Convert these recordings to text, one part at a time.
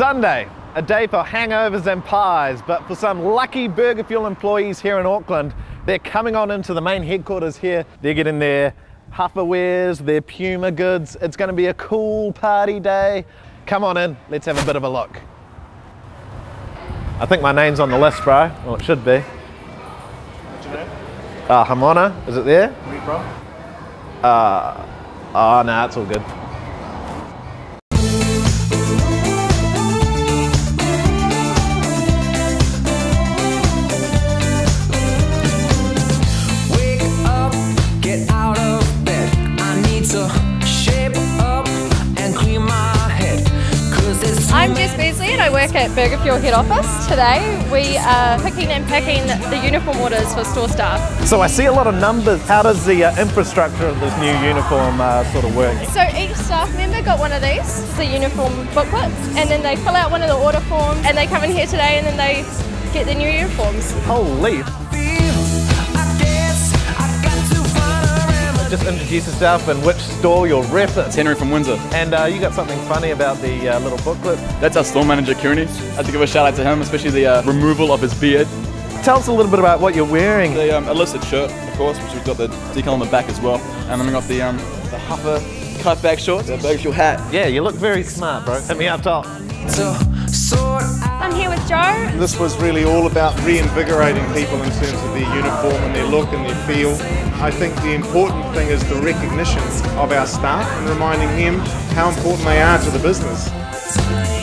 Sunday, a day for hangovers and pies, but for some lucky BurgerFuel employees here in Auckland, they're coming on into the main headquarters here. They're getting their Huffer wears, their Puma goods. It's going to be a cool party day. Come on in, let's have a bit of a look. I think my name's on the list, bro. Well, it should be. What's your name? Uh, Hamona, is it there? Where you from? Uh, oh, no, it's all good. At BurgerFuel head office. Today we are picking and packing the uniform orders for store staff. So I see a lot of numbers. How does the uh, infrastructure of this new uniform uh, sort of work? So each staff member got one of these, it's a uniform booklet, and then they fill out one of the order forms and they come in here today and then they get their new uniforms. Holy! Just introduce yourself and which store you're repping. It's Henry from Windsor. And uh, you got something funny about the uh, little booklet. That's our store manager, Kieran. I have to give a shout out to him, especially the uh, removal of his beard. Tell us a little bit about what you're wearing. The um, illicit shirt, of course, which we've got the decal on the back as well. And then we've got the um, the Huffer cutback shorts, the BurgerFuel hat. Yeah, you look very smart, bro. Hit me up top. To sort out. Here with Joe. This was really all about reinvigorating people in terms of their uniform and their look and their feel. I think the important thing is the recognition of our staff and reminding them how important they are to the business.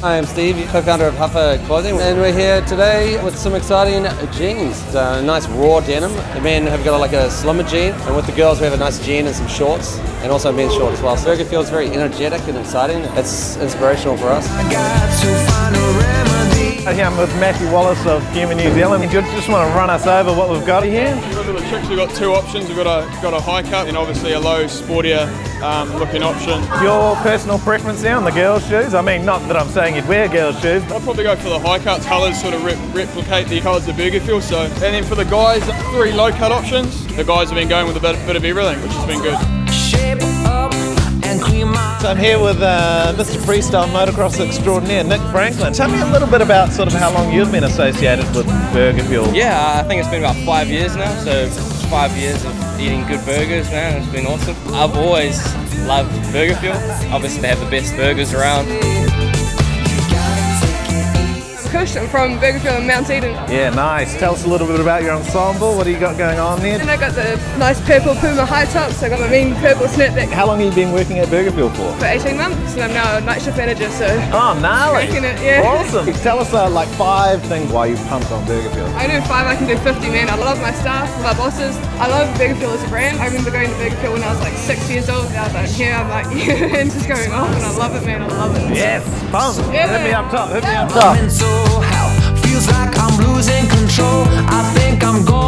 Hi, I'm Steve, co-founder of Huffer Clothing, and we're here today with some exciting jeans. It's a nice raw denim. The men have got like a slimmer jean, and with the girls we have a nice jean and some shorts, and also a men's short as well. So BurgerFuel's very energetic and exciting. It's inspirational for us. I got to find a remedy. Here I'm with Matthew Wallace of Puma New Zealand. Do you just want to run us over what we've got here? We've got the chicks, we've got two options. We've got a got a high cut and obviously a low, sportier um, looking option. Your personal preference there on the girls' shoes? I mean, not that I'm saying you'd wear girls' shoes. I'll probably go for the high cut colours, sort of rep- replicate the colours of BurgerFuel. So, and then for the guys, three low cut options. The guys have been going with a bit, bit of everything, which has been good. Shape up and clean my So I'm here with uh, Mr. Freestyle Motocross Extraordinaire, Nick Franklin. Tell me a little bit about sort of how long you've been associated with BurgerFuel. Yeah, I think it's been about five years now. So five years of eating good burgers, man. It's been awesome. I've always loved BurgerFuel. Obviously, they have the best burgers around. Kush, I'm from Burger and Mount Eden. Yeah, nice. Tell us a little bit about your ensemble. What do you got going on there? And I got the nice purple Puma high tops. I got my mean purple snapback How long have you been working at BurgerFuel for? for 18 months, and I'm now a night shift manager. So Oh, gnarly. Cracking it, yeah. Awesome. Tell us uh, like five things why you pumped on BurgerFuel. I do five, I can do 50, man. I love my staff, my bosses. I love BurgerFuel as a brand. I remember going to BurgerFuel when I was like six years old. Now that I'm here, I'm like, yeah, and just going off, and I love it, man. I love it. Yes, pump. Yeah. Hit me up top. Hit me up top. Feels like I'm losing control. I think I'm going.